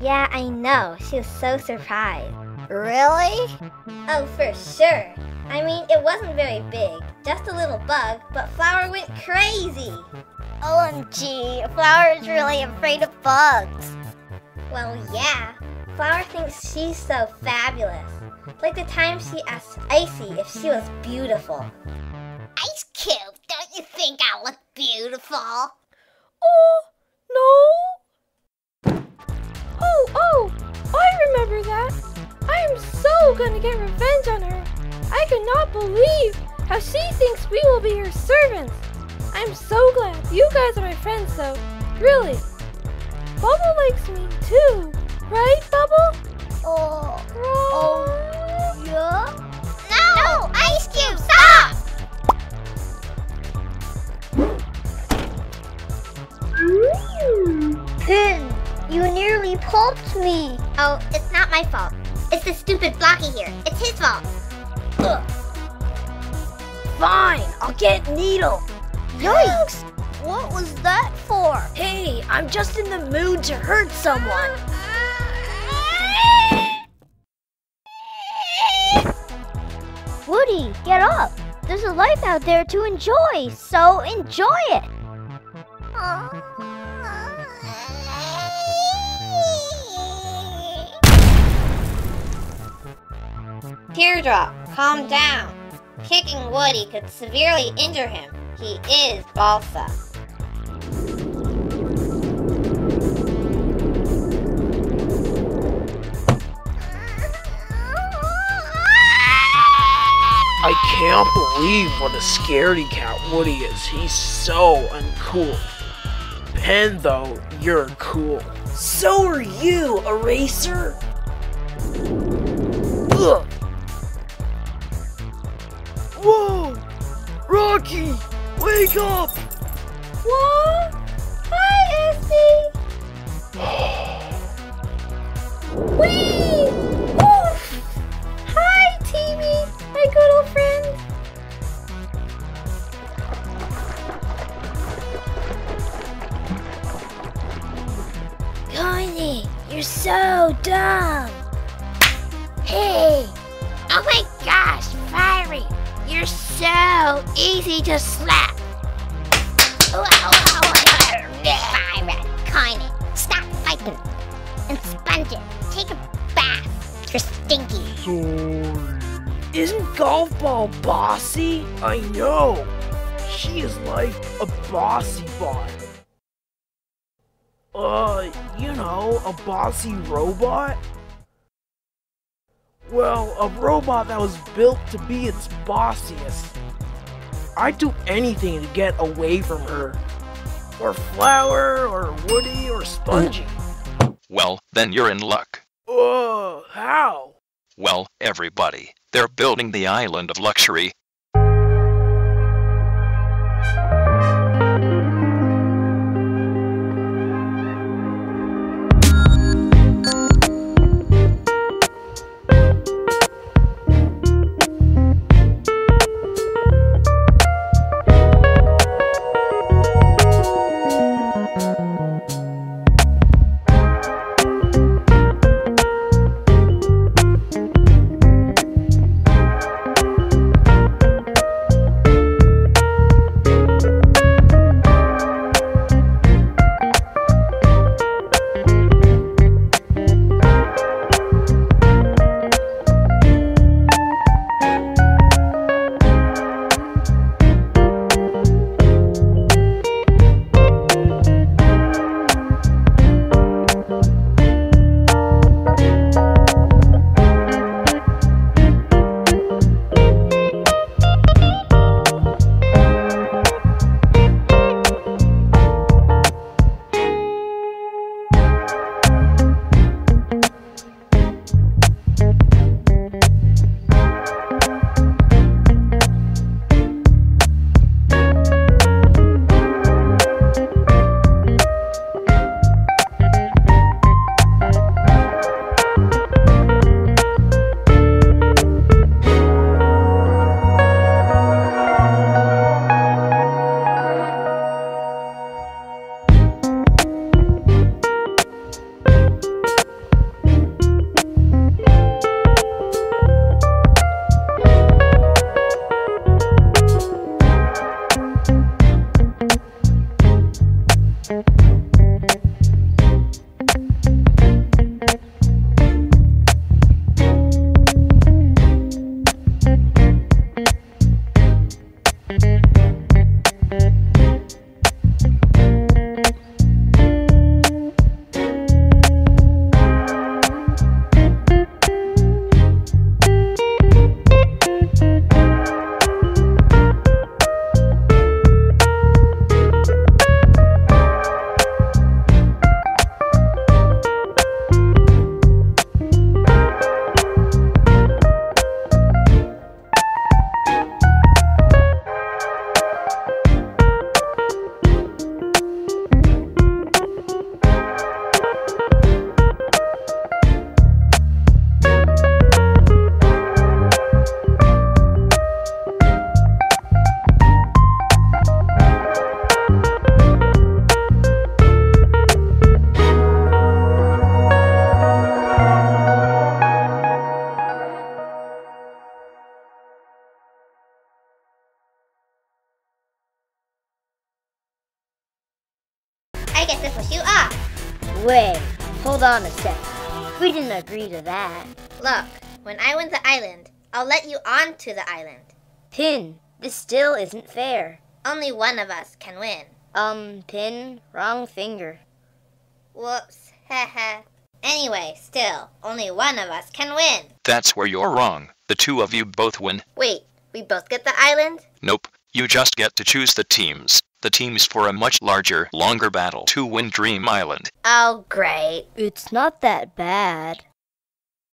Yeah, I know. She was so surprised. Really? Oh, for sure. I mean, it wasn't very big, just a little bug, but Flower went crazy. OMG, Flower is really afraid of bugs. Well, yeah. Flower thinks she's so fabulous. Like the time she asked Icy if she was beautiful. Ice Cube, don't you think I look beautiful? Oh, am gonna get revenge on her. I cannot believe how she thinks we will be her servants. I'm so glad you guys are my friends, though. Really. Bubble likes me too, right, Bubble? Oh, Oh, yeah? No! Ice Cube, stop! Pin, you nearly pulped me. Oh, it's not my fault. It's the stupid Blocky here. It's his fault. Ugh. Fine, I'll get Needle. Yikes! What was that for? Hey, I'm just in the mood to hurt someone. Woody, get up! There's a life out there to enjoy, so enjoy it! Teardrop, calm down. Kicking Woody could severely injure him. He is balsa. I can't believe what a scaredy cat Woody is. He's so uncool. Pen, though, you're cool. So are you, Eraser. Ugh. Whoa! Rocky! Wake up! What? Hi, Esty. Whee! Woof! Hi, Teamy, my good old friend. Coiny, you're so dumb. Hey! So easy to slap! Firey, Coiny, stop fighting! And Spongy! Take a bath! You're stinky! Sorry. Isn't Golf Ball bossy? I know. She is like a bossy bot. Uh, you know, a bossy robot? Well, a robot that was built to be its bossiest. I'd do anything to get away from her. Or Flower, or Woody, or Spongy. Well, then you're in luck. Uh, how? Well, everybody. They're building the island of luxury on a sec. We didn't agree to that. Look, when I win the island, I'll let you onto the island. Pin, this still isn't fair. Only one of us can win. Um, Pin, wrong finger. Whoops. Haha. anyway, still, only one of us can win. That's where you're wrong. The two of you both win. Wait, we both get the island? Nope. You just get to choose the teams. The teams for a much larger, longer battle to win Dream Island. Oh, great. It's not that bad.